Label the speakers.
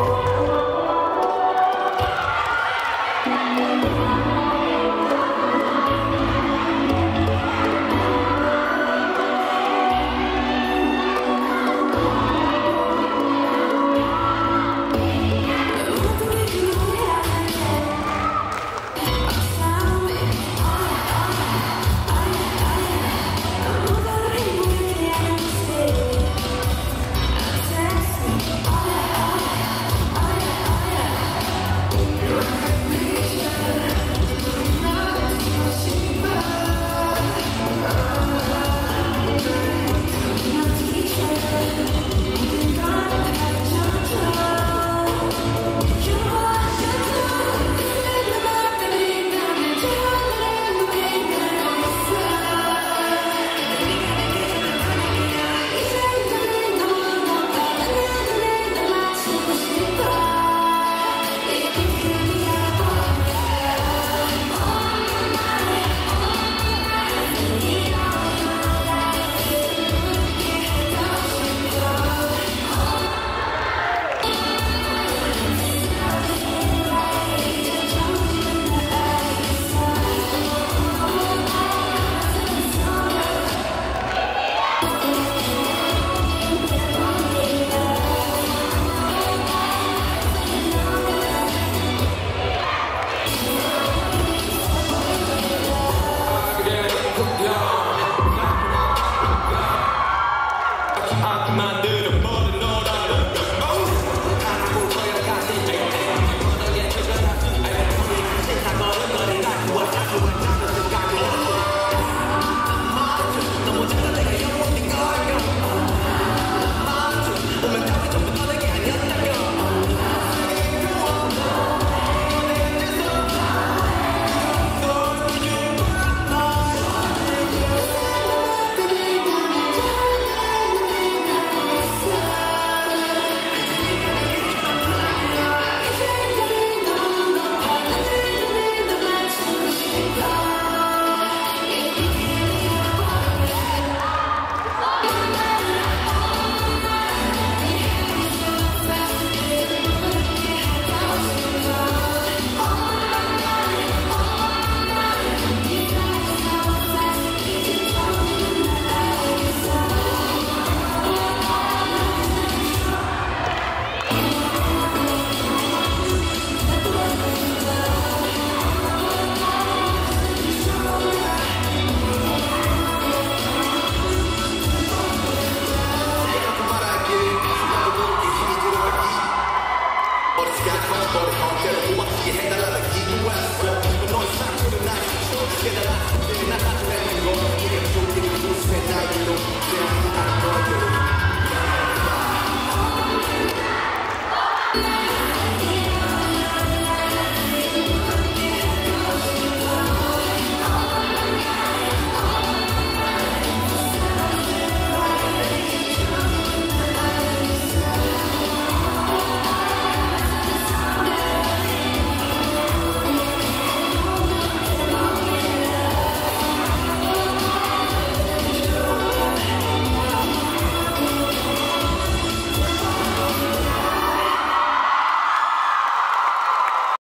Speaker 1: Oh,